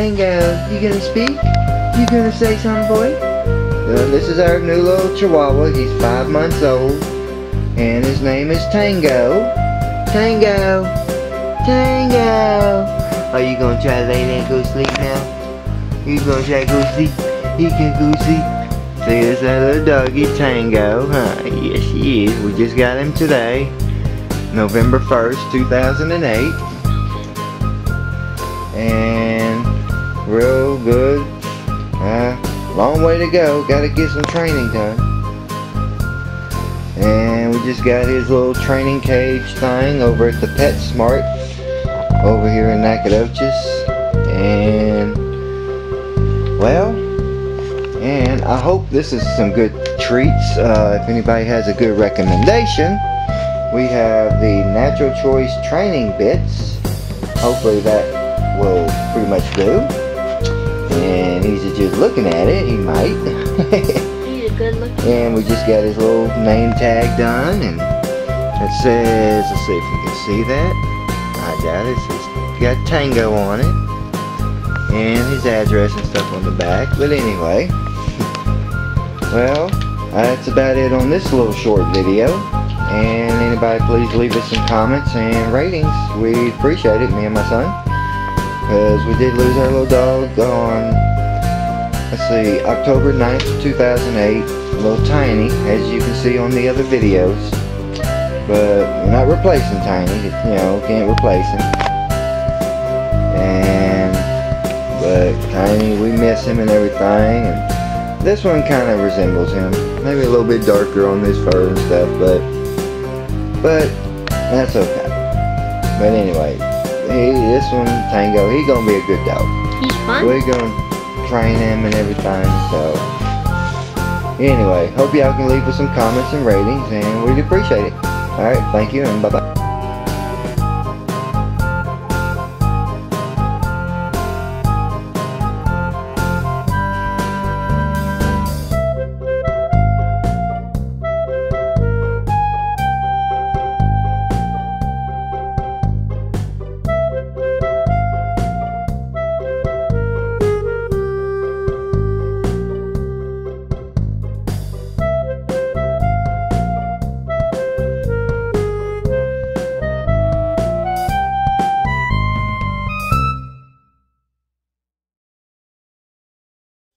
Tango, you gonna speak? You gonna say something, boy? Uh, this is our new little Chihuahua. He's five months old, and his name is Tango. Tango, Tango. Are you gonna try to lay there and go sleep now? You gonna try to go sleep? He can go sleep. See, this our little doggy Tango, huh? Yes, he is. We just got him today, November 1st, 2008. And real good. Uh, long way to go. Gotta get some training done. And we just got his little training cage thing over at the PetSmart over here in Nacogdoches. And, well, and I hope this is some good treats. Uh, if anybody has a good recommendation, we have the Natural Choice Training Bits. Hopefully that will pretty much do. And he's just looking at it, he might. He's a good looking. and we just got his little name tag done and it says, let's see if we can see that. I got it. It's got Tango on it. And his address and stuff on the back. But anyway, well, that's about it on this little short video. And anybody please leave us some comments and ratings. We appreciate it, me and my son. Because we did lose our little dog on, let's see, October 9th, 2008. A little tiny, as you can see on the other videos. But we're not replacing Tiny, you know, can't replace him. And, but Tiny, we miss him and everything. And this one kind of resembles him. Maybe a little bit darker on this fur and stuff, but, but that's okay. But anyway, he, this one, Tango, he gonna be a good dog. He's fun. We're gonna train him and everything, so. Anyway, hope y'all can leave us some comments and ratings, and we'd appreciate it. Alright, thank you, and bye-bye.